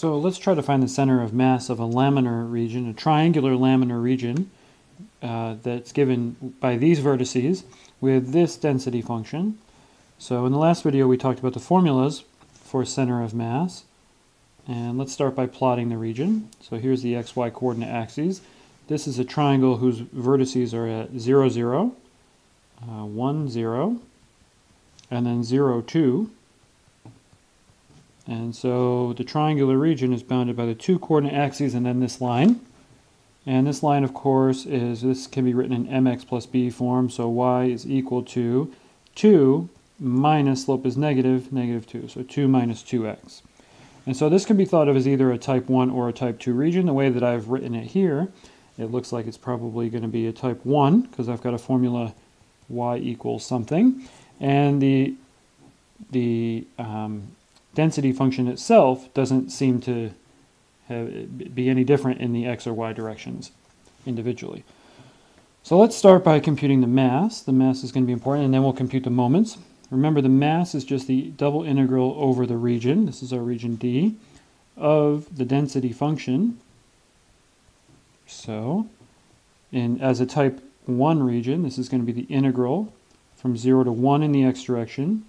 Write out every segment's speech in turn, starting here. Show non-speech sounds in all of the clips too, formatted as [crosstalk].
So let's try to find the center of mass of a laminar region, a triangular laminar region uh, that's given by these vertices with this density function. So in the last video we talked about the formulas for center of mass. And let's start by plotting the region. So here's the xy coordinate axes. This is a triangle whose vertices are at 0, 0, uh, 1, 0, and then 0, 2. And so the triangular region is bounded by the two coordinate axes and then this line. And this line, of course, is this can be written in mx plus b form. So y is equal to 2 minus slope is negative, negative 2. So 2 minus 2x. And so this can be thought of as either a type 1 or a type 2 region. The way that I've written it here, it looks like it's probably going to be a type 1 because I've got a formula y equals something. And the, the um, density function itself doesn't seem to have, be any different in the x or y directions individually. So let's start by computing the mass. The mass is going to be important, and then we'll compute the moments. Remember, the mass is just the double integral over the region, this is our region D, of the density function. So, in, as a type 1 region, this is going to be the integral from 0 to 1 in the x direction,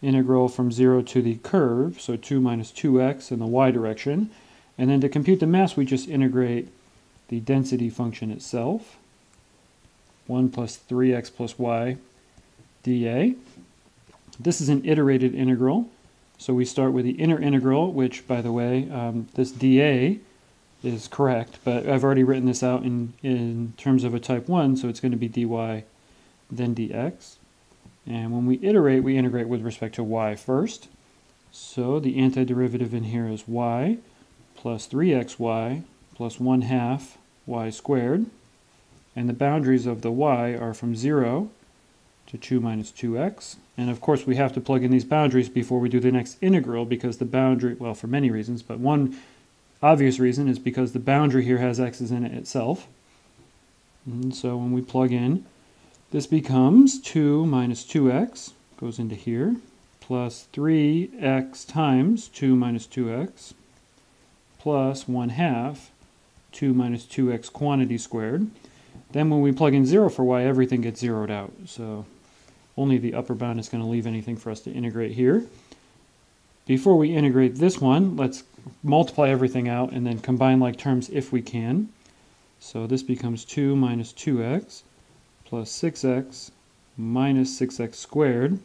integral from 0 to the curve, so 2 minus 2x in the y direction. And then to compute the mass, we just integrate the density function itself, 1 plus 3x plus y dA. This is an iterated integral, so we start with the inner integral, which, by the way, um, this dA is correct, but I've already written this out in, in terms of a type 1, so it's going to be dy then dx. And when we iterate, we integrate with respect to y first. So the antiderivative in here is y plus 3xy plus 1 half y squared. And the boundaries of the y are from 0 to 2 minus 2x. And of course we have to plug in these boundaries before we do the next integral because the boundary, well for many reasons, but one obvious reason is because the boundary here has x's in it itself. And so when we plug in this becomes 2 minus 2x, goes into here, plus 3x times 2 minus 2x, plus 1 half 2 minus 2x quantity squared. Then when we plug in 0 for y, everything gets zeroed out. So only the upper bound is going to leave anything for us to integrate here. Before we integrate this one, let's multiply everything out and then combine like terms if we can. So this becomes 2 minus 2x plus 6x minus 6x squared,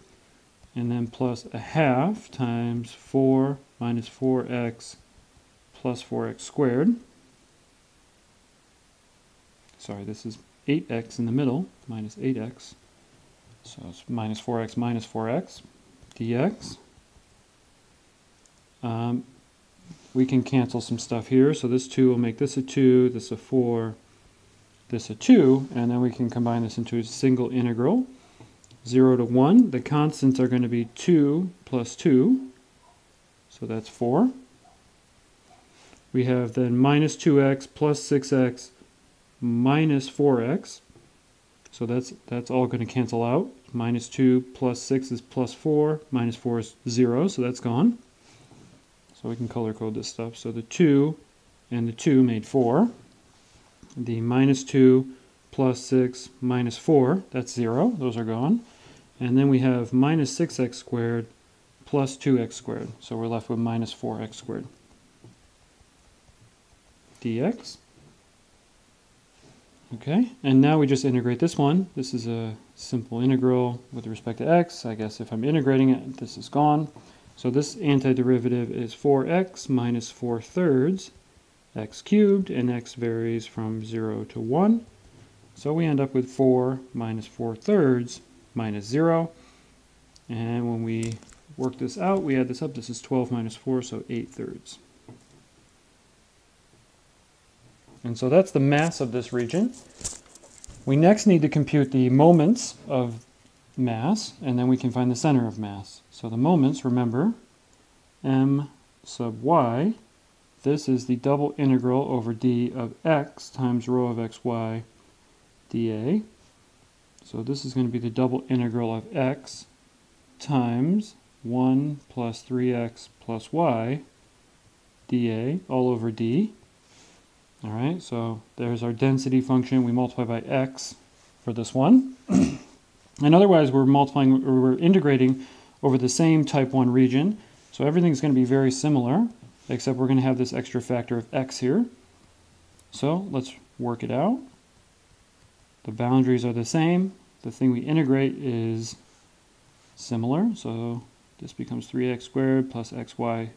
and then plus a half times 4 minus 4x plus 4x squared. Sorry, this is 8x in the middle, minus 8x. So it's minus 4x minus 4x dx. Um, we can cancel some stuff here. So this 2 will make this a 2, this a 4, this a 2, and then we can combine this into a single integral. 0 to 1, the constants are going to be 2 plus 2, so that's 4. We have then minus 2x plus 6x minus 4x, so that's, that's all going to cancel out. Minus 2 plus 6 is plus 4, minus 4 is 0, so that's gone. So we can color code this stuff. So the 2 and the 2 made 4 the minus 2 plus 6 minus 4, that's 0, those are gone. And then we have minus 6x squared plus 2x squared, so we're left with minus 4x squared dx. Okay, and now we just integrate this one. This is a simple integral with respect to x. I guess if I'm integrating it, this is gone. So this antiderivative is 4x minus 4 thirds x cubed, and x varies from 0 to 1. So we end up with 4 minus 4 thirds minus 0. And when we work this out, we add this up. This is 12 minus 4, so 8 thirds. And so that's the mass of this region. We next need to compute the moments of mass, and then we can find the center of mass. So the moments, remember, m sub y this is the double integral over d of x times rho of xy dA. So this is going to be the double integral of x times 1 plus 3x plus y dA all over d. All right, so there's our density function. We multiply by x for this one. [clears throat] and otherwise, we're multiplying, we're integrating over the same type 1 region. So everything's going to be very similar, except we're going to have this extra factor of x here. So let's work it out. The boundaries are the same. The thing we integrate is similar. So this becomes 3x squared plus xy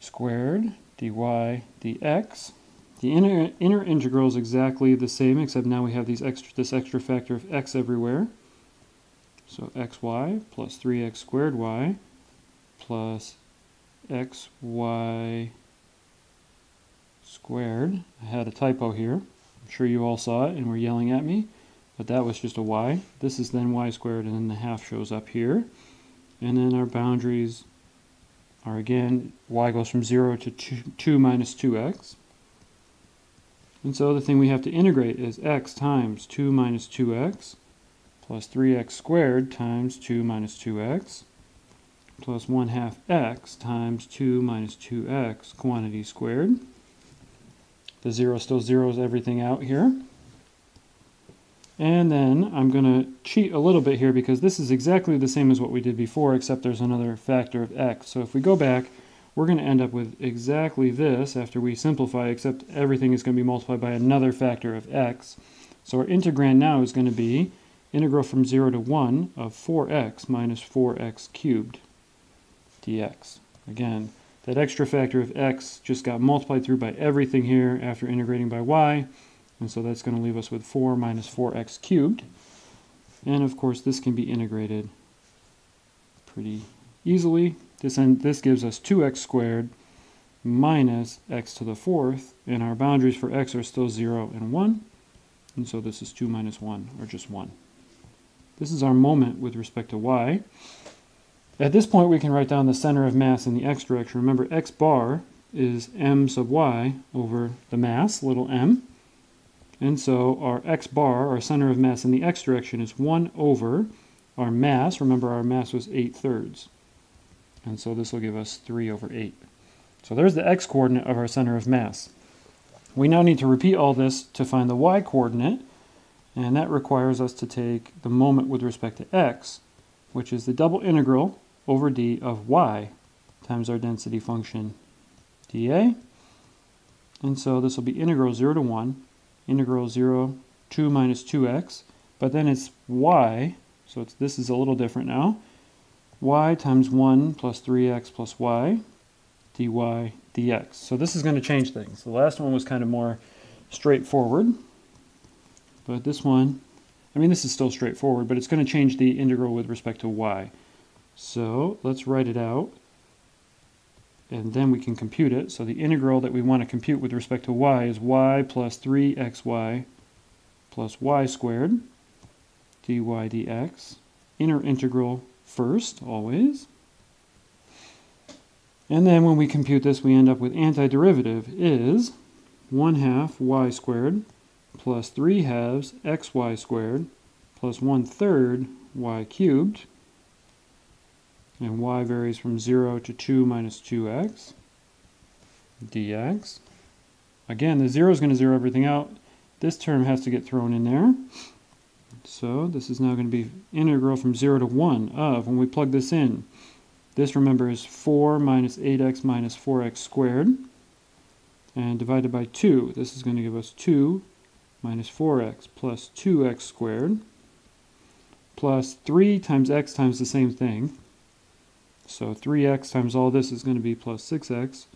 squared dy dx. The inner, inner integral is exactly the same, except now we have these extra, this extra factor of x everywhere. So xy plus 3x squared y plus xy squared. I had a typo here. I'm sure you all saw it and were yelling at me, but that was just a y. This is then y squared, and then the half shows up here. And then our boundaries are again, y goes from 0 to 2, 2 minus 2x. And so the thing we have to integrate is x times 2 minus 2x plus 3x squared times 2 minus 2x plus 1 half x times 2 minus 2x quantity squared. The 0 still zeroes everything out here. And then I'm going to cheat a little bit here because this is exactly the same as what we did before except there's another factor of x. So if we go back we're going to end up with exactly this after we simplify, except everything is going to be multiplied by another factor of x. So our integrand now is going to be integral from 0 to 1 of 4x minus 4x cubed dx. Again, that extra factor of x just got multiplied through by everything here after integrating by y, and so that's going to leave us with 4 minus 4x cubed. And of course, this can be integrated pretty easily this, end, this gives us 2x squared minus x to the fourth, and our boundaries for x are still 0 and 1, and so this is 2 minus 1, or just 1. This is our moment with respect to y. At this point, we can write down the center of mass in the x direction. Remember, x bar is m sub y over the mass, little m. And so our x bar, our center of mass in the x direction, is 1 over our mass. Remember, our mass was 8 thirds. And so this will give us 3 over 8. So there's the x-coordinate of our center of mass. We now need to repeat all this to find the y-coordinate, and that requires us to take the moment with respect to x, which is the double integral over d of y times our density function dA. And so this will be integral 0 to 1, integral 0, 2 minus 2x, but then it's y, so it's, this is a little different now y times 1 plus 3x plus y dy dx. So this is going to change things. The last one was kind of more straightforward, but this one, I mean this is still straightforward, but it's going to change the integral with respect to y. So let's write it out, and then we can compute it. So the integral that we want to compute with respect to y is y plus 3xy plus y squared dy dx. Inner integral first, always. And then when we compute this, we end up with antiderivative is 1 half y squared plus 3 halves xy squared plus 1 third y cubed. And y varies from 0 to 2 minus 2x dx. Again, the 0 is going to zero everything out. This term has to get thrown in there. So this is now going to be integral from 0 to 1 of, when we plug this in, this remember is 4 minus 8x minus 4x squared, and divided by 2. This is going to give us 2 minus 4x plus 2x squared, plus 3 times x times the same thing. So 3x times all this is going to be plus 6x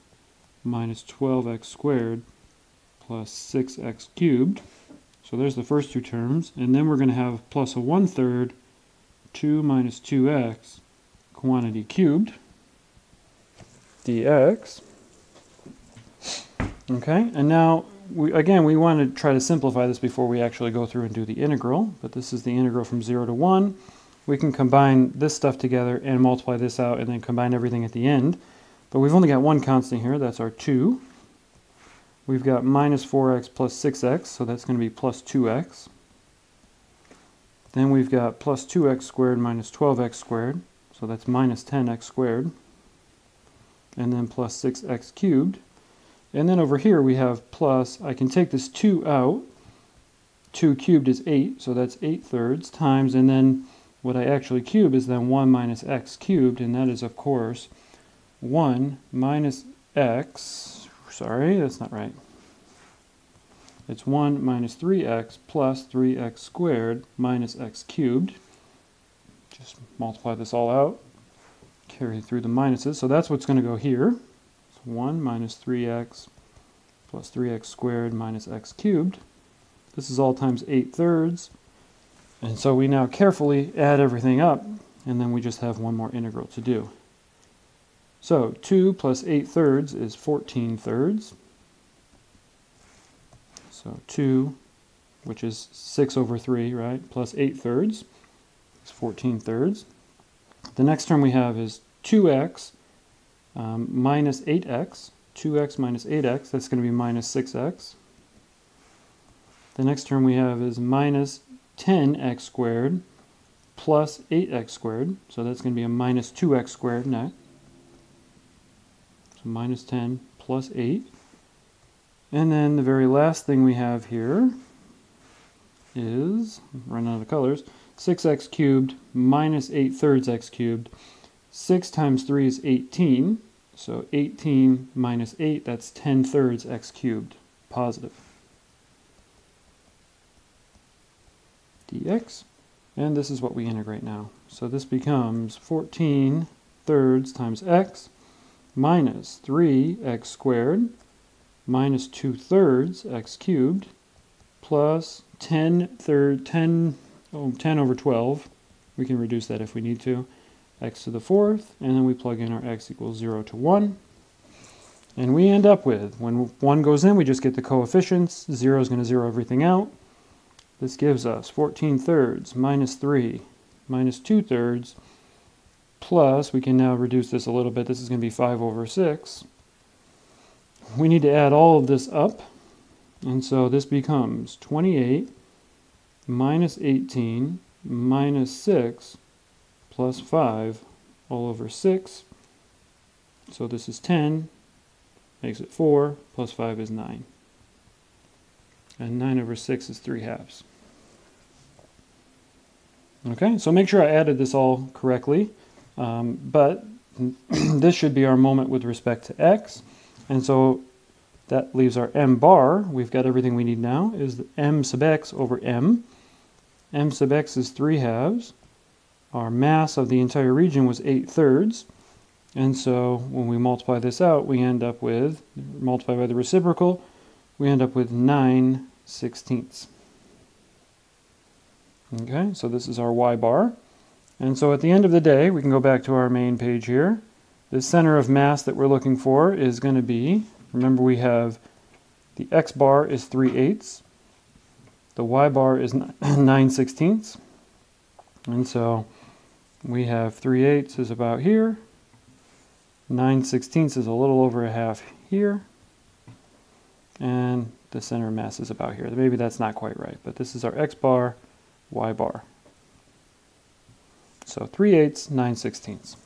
minus 12x squared plus 6x cubed. So there's the first two terms. And then we're going to have plus a 1 third 2 minus 2x quantity cubed dx. Okay, and now, we, again, we want to try to simplify this before we actually go through and do the integral. But this is the integral from 0 to 1. We can combine this stuff together and multiply this out and then combine everything at the end. But we've only got one constant here, that's our 2 we've got minus 4x plus 6x, so that's going to be plus 2x. Then we've got plus 2x squared minus 12x squared, so that's minus 10x squared. and then plus 6x cubed. And then over here we have plus, I can take this 2 out. 2 cubed is 8, so that's 8 thirds times, and then what I actually cube is then 1 minus x cubed, and that is, of course, 1 minus x, sorry, that's not right. It's 1 minus 3x plus 3x squared minus x cubed. Just multiply this all out, carry through the minuses. So that's what's going to go here. So 1 minus 3x plus 3x squared minus x cubed. This is all times 8 thirds. And so we now carefully add everything up, and then we just have one more integral to do. So 2 plus 8 thirds is 14 thirds. So 2, which is 6 over 3, right, plus 8 thirds is 14 thirds. The next term we have is 2x um, minus 8x. 2x minus 8x, that's going to be minus 6x. The next term we have is minus 10x squared plus 8x squared. So that's going to be a minus 2x squared next. So minus 10 plus 8. And then the very last thing we have here is, run out of colors, 6x cubed minus 8 thirds x cubed. 6 times 3 is 18. So 18 minus 8, that's 10 thirds x cubed, positive. Dx. And this is what we integrate now. So this becomes 14 thirds times x minus 3x squared minus 2 thirds x cubed plus 10 third 10 oh, 10 over 12 we can reduce that if we need to x to the fourth and then we plug in our x equals 0 to 1 and we end up with when 1 goes in we just get the coefficients 0 is going to zero everything out this gives us 14 thirds minus 3 minus 2 thirds plus we can now reduce this a little bit this is going to be 5 over 6 we need to add all of this up. And so this becomes 28 minus 18 minus 6 plus 5 all over 6. So this is 10, makes it 4, plus 5 is 9. And 9 over 6 is 3 halves. Okay, so make sure I added this all correctly. Um, but [clears throat] this should be our moment with respect to x. And so that leaves our m bar. We've got everything we need now, is m sub x over m. m sub x is 3 halves. Our mass of the entire region was 8 thirds. And so when we multiply this out, we end up with, multiply by the reciprocal, we end up with 9 sixteenths. Okay, so this is our y bar. And so at the end of the day, we can go back to our main page here. The center of mass that we're looking for is going to be, remember we have the x bar is 3 eighths, the y bar is [clears throat] 9 sixteenths, and so we have 3 eighths is about here, 9 sixteenths is a little over a half here, and the center of mass is about here. Maybe that's not quite right, but this is our x bar, y bar. So 3 eighths, 9 sixteenths.